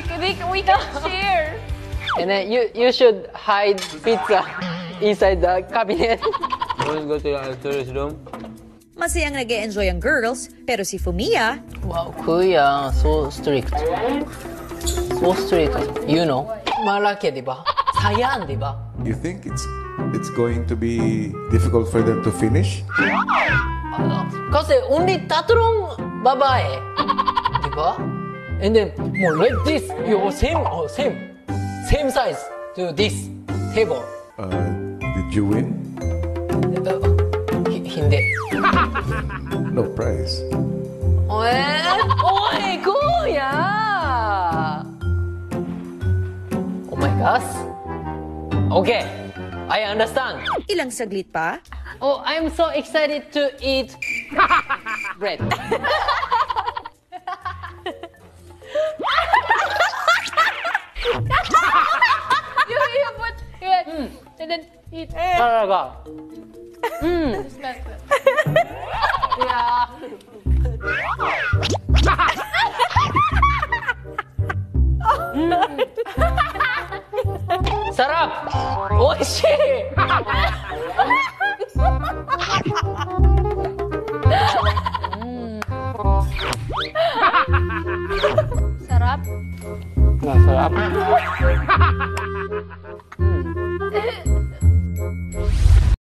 We, can- we, can- we can share. And then you you should hide pizza inside the cabinet. Let's go to the actor's room. Masayang nag enjoy ang girls, pero si Fumiya, wow, kuya, so strict. So strict. You know, malaki, di ba? Sayang, di ba? You think it's it's going to be difficult for them to finish? Kasi only tatlong babae. Di ba? And then, more like this, you same, oh, same. Same size to this table. Uh, did you win? Uh, hi- hindi. No prize. Oy, kuya! Oh my gosh. Okay, I understand. ilang saglit pa, Oh, I'm so excited to eat bread. And then eat. 살아가. 음. Smell good. Yeah. Sarap. 오이시. Sarap. 나 sarap.